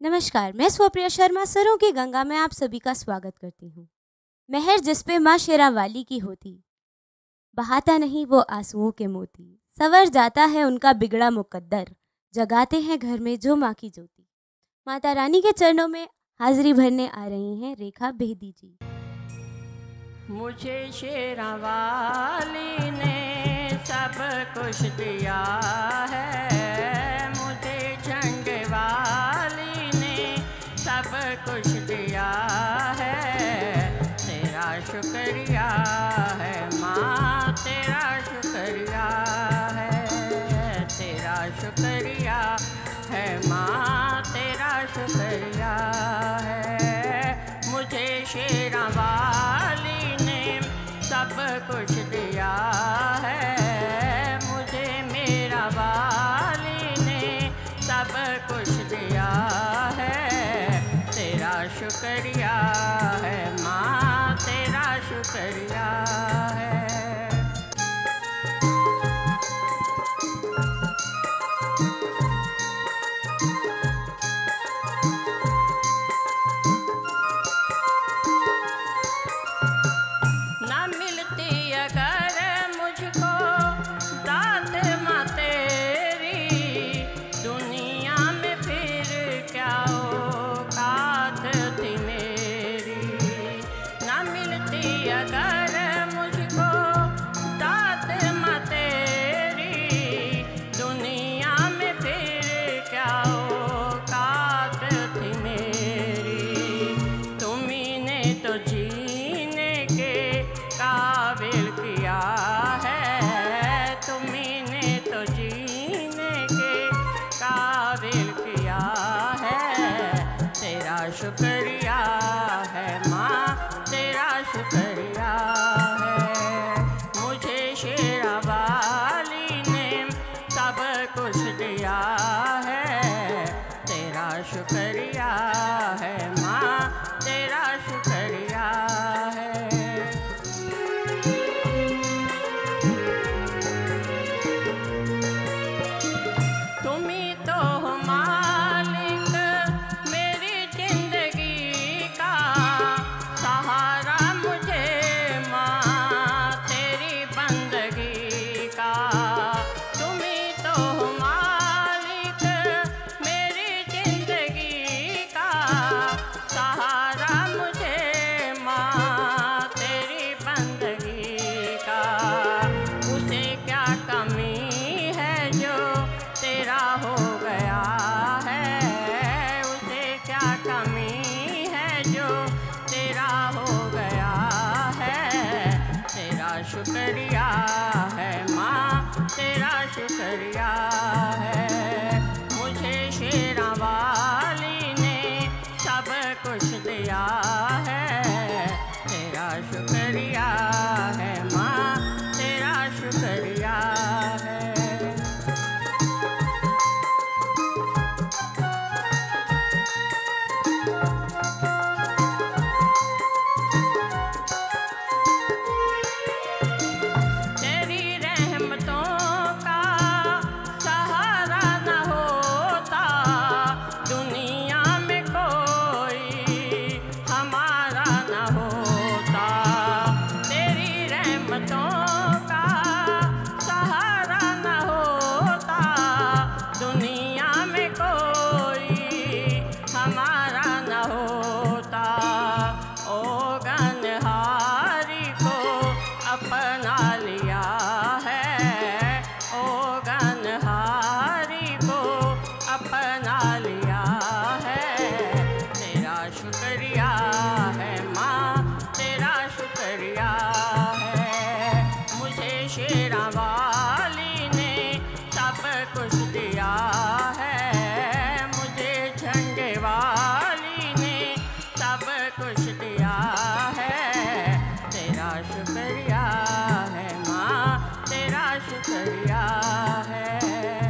नमस्कार, मैं स्वप्रिया शर्मा सरों की गंगा में आप सभी का स्वागत करती हूँ। मेहर जिसपे माँ शेरा वाली की होती, बहाता नहीं वो आंसुओं के मोती। सवर जाता है उनका बिगड़ा मुकद्दर, जगाते हैं घर में जो माँ की ज्योति। माता रानी के चरणों में हाजिरी भरने आ रही हैं, रेखा बेदी जी। मुझे शेरा वाली ने सब कुछ दिया है। शुक्रिया है। माँ, तेरा शुक्रिया है। तेरा शुक्रिया है। माँ, तेरा शुक्रिया है। मुझे शेरा वाली ने सब कुछ दिया है। मुझे मेरा वाली ने सब कुछ दिया है। तेरा शुक्रिया है। माँ तेरा शुक्रिया है। तो जीने के काबिल किया है। तुम्हें ने तो जीने के काबिल किया है। तेरा शुक्रिया है माँ, तेरा शुक्रिया। शुक्रिया है माँ तेरा शुक्रिया है। मुझे शेरा वाली ने सब कुछ दिया। my dog. शुक्रिया है माँ तेरा शुक्रिया है।